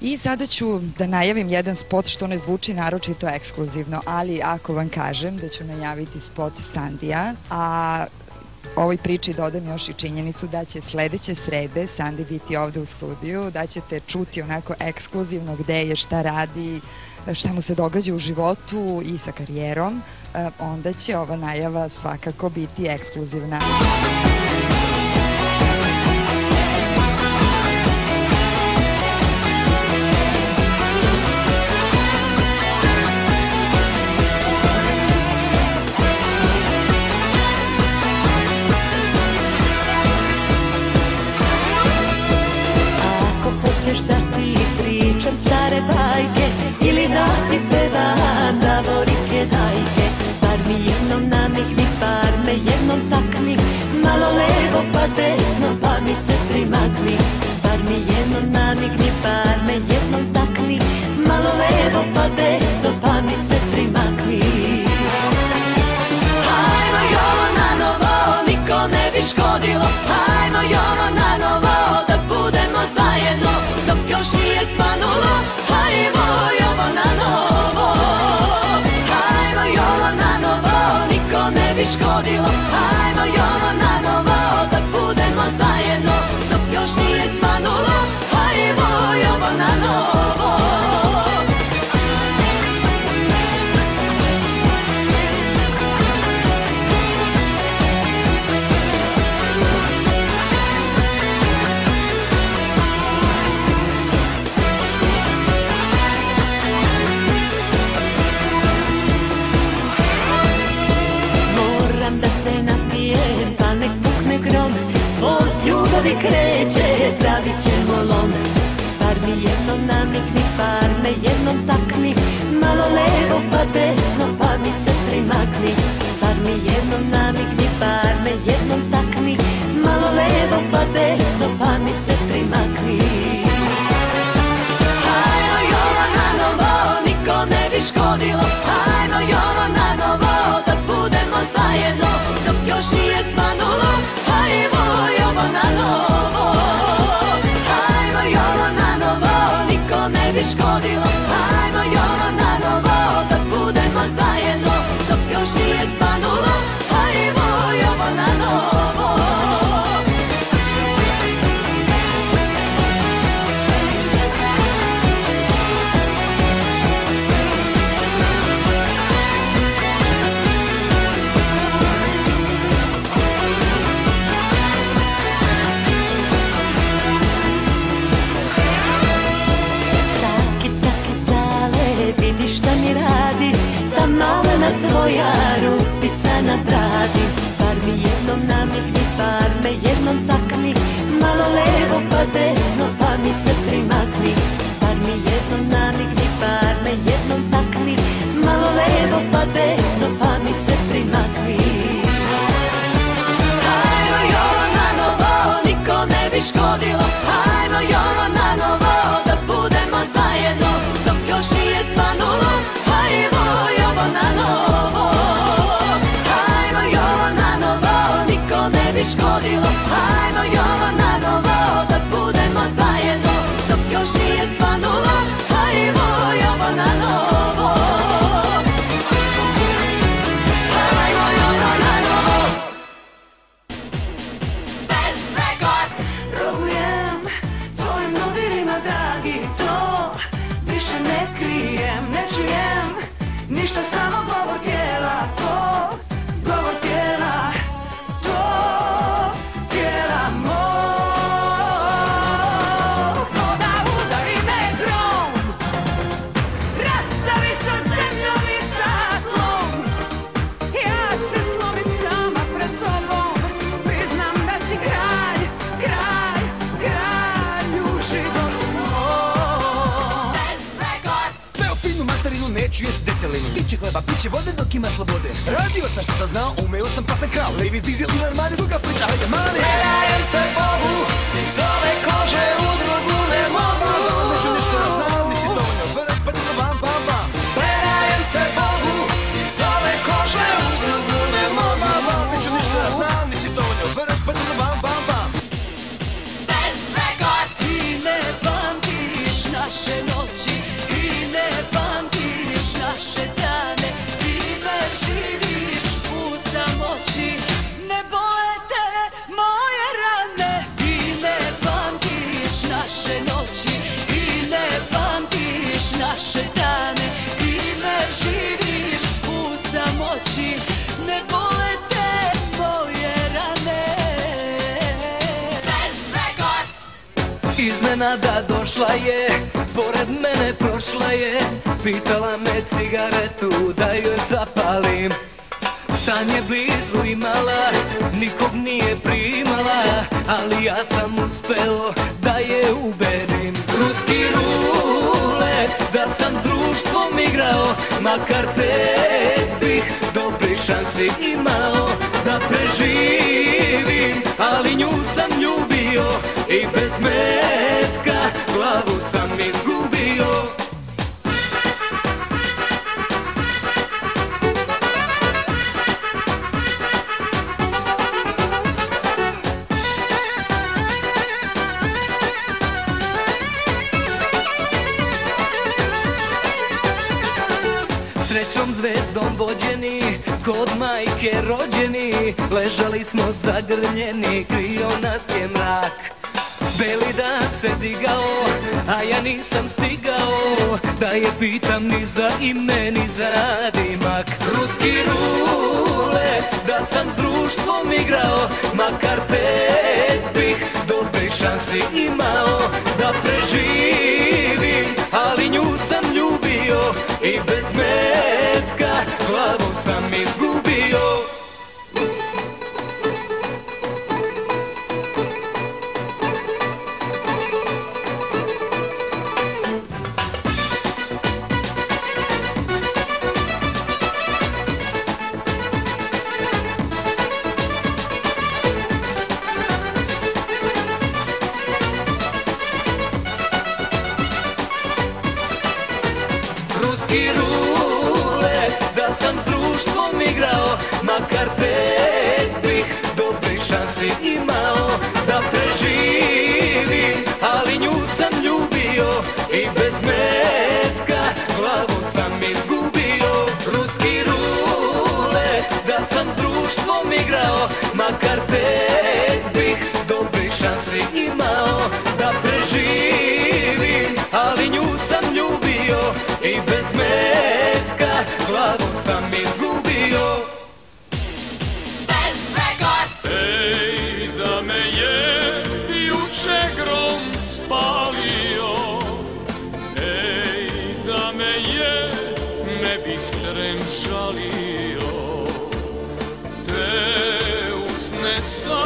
I sada ću da najavim jedan spot što ne zvuči naročito ekskluzivno, ali ako vam kažem da ću najaviti spot Sandija, a ovoj priči dodam još i činjenicu da će sledeće srede Sandi biti ovde u studiju, da ćete čuti onako ekskluzivno gde je, šta radi, šta mu se događa u životu i sa karijerom, e, onda će ova najava svakako biti ekskluzivna. Muzika szkodil, aj pravit ćemo lome. Par mi jednom namikni, par me jednom takni. Malo levo pa desno pa mi se primakni. Par mi jednom namikni, par me jednom takni. Malo levo pa desno pa mi se primakni. Hajo Jovana novo, niko ne bi škodilo. 서 연. ima slobode. Radio sam što sam znao, umeo sam pa sam krao. Levis, dizel i normani, druga priča, hajde mani Predajem se Bogu, iz ove naše noći Ti ne pamtiš naše dane. Ti ne živiš u samoći Ne bole te tvoje rane. Iznenada došla je Pored mene prošla je. Pitala me cigaretu da joj zapalim. Stan je blizu imala, nikog nije primala Ali ja sam uspeo da je ubedim Ruski rulet, da sam društvom igrao Makar pet bih dobrih šansi imao Da preživim, ali nju sam ljubio I bez metka Ležali smo zagrljeni, krio nas je mrak. Beli dan se digao, a ja nisam stigao. Da je pitam ni za ime, ni za nadimak Ruski rulet, da sam društvom igrao. Makar pet bih dobrih šansi imao. Da preživim, ali nju sam ljubio. I bez metka glavu sam izgubio šansi imao Da preživim, ali nju sam ljubio I bez metka glavu sam izgubio. Ej, da me je juče grom spalio. Ej, da me je, ne bih tren žalio Te usne sam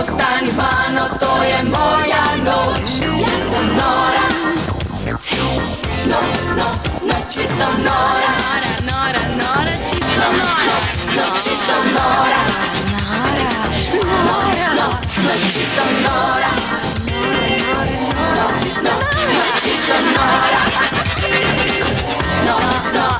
Ostani z mano, to je moja noč Jaz sem nora. No, no, no, čisto nora. Nora, nora, nora, čisto nora. No, čisto nora. Nora, No, no, no, čisto nora. No, no, no, čisto nora. No,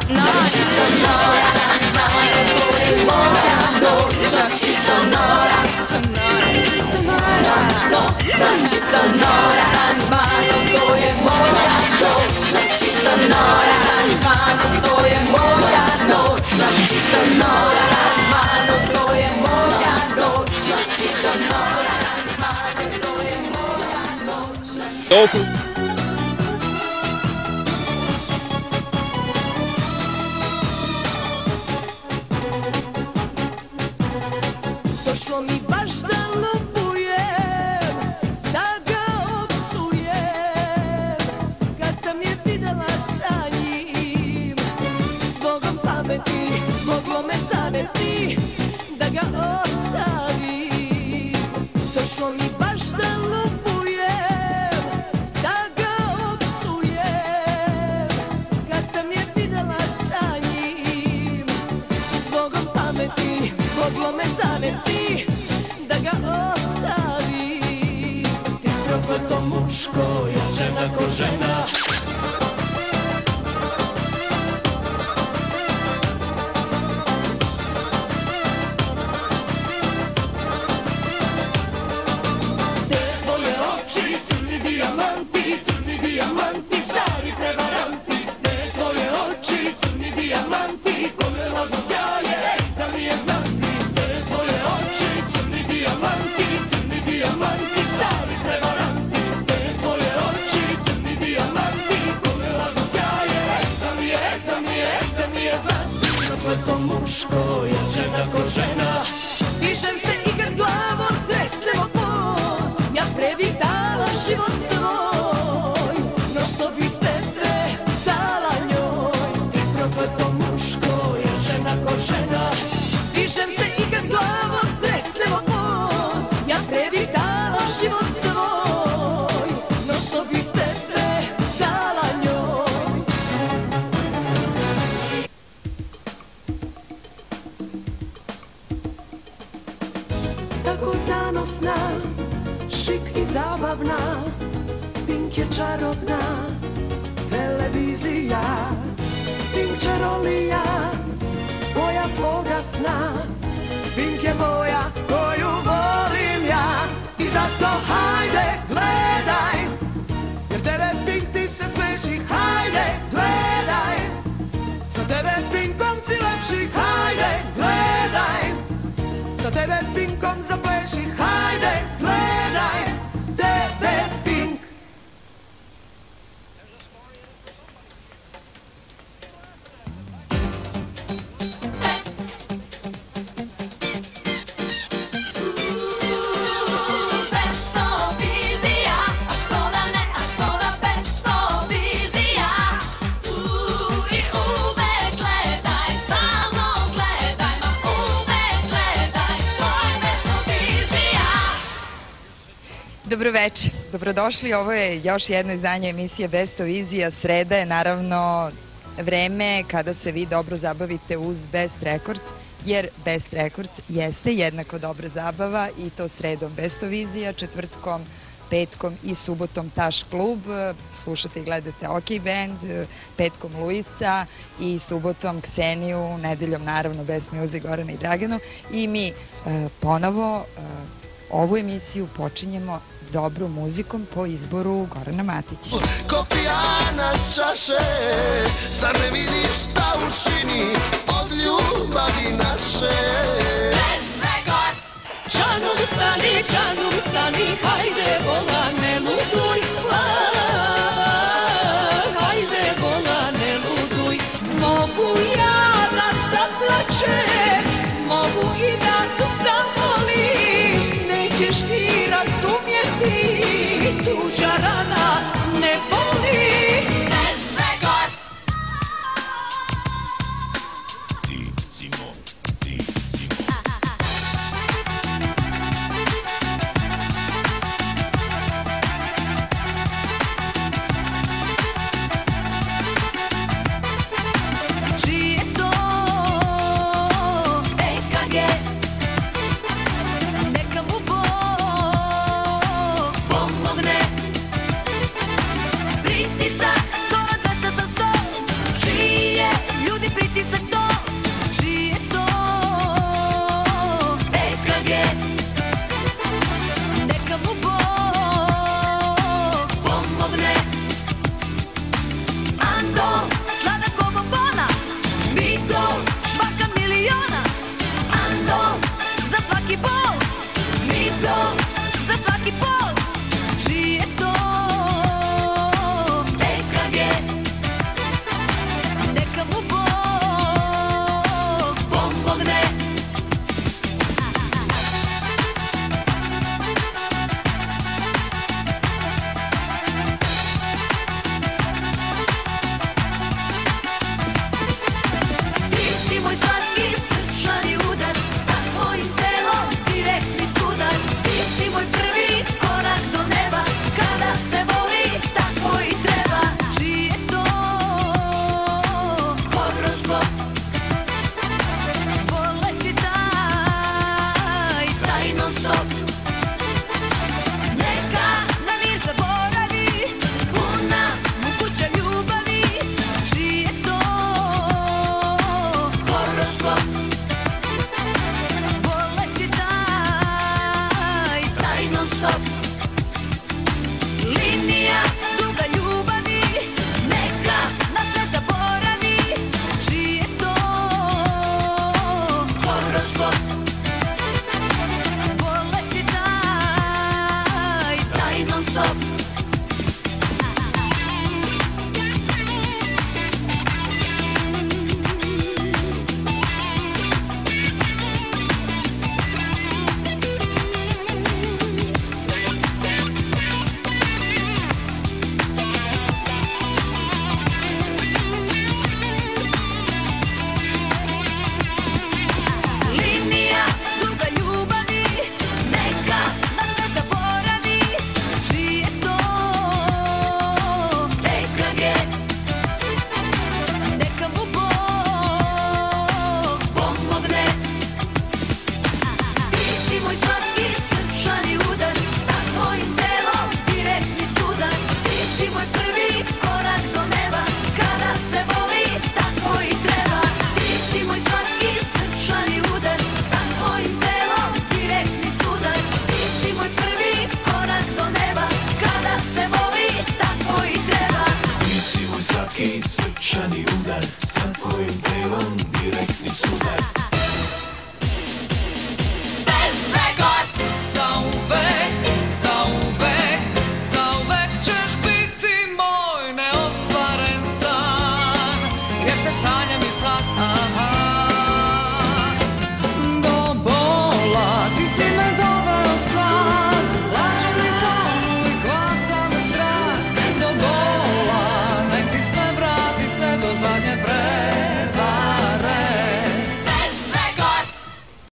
Nora, čisto nora, nora, boli mora, duša čisto nora, sem nora, čisto nora, no, no, čisto nora, malo boli mora, duša čisto nora, malo boli mora, duša čisto nora, malo boli mora, duša čisto nora, malo boli mora, duša čisto nora. Čarobna, televizija, Pink čarolija, boja tvoga sna, Dobroveče, dobrodošli. Ovo je još jedno izdanje emisije Best of. Sreda je naravno vreme kada se vi dobro zabavite uz Best Records, jer Best Records jeste jednako dobra zabava i to sredom Best of četvrtkom petkom i subotom Taš klub, slušate i gledate OK Band, petkom Luisa i subotom Kseniju, nedeljom naravno Best Music Gorana i Draganu i mi e, ponovo e, ovu emisiju počinjemo dobru muzikom po izboru Gorana Matića. Ko pijanac čaše Zar ne vidiš šta učini Od ljubavi naše Čanovi stani, čanovi stani, hajde vola ne luduj, hajde vola ne luduj. Mogu ja da zaplačem, mogu i da tu zamolim, nećeš ti Gel sen koyun eyvan Direkli su der